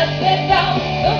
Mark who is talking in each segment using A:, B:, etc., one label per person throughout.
A: é legal. Eu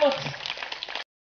B: What?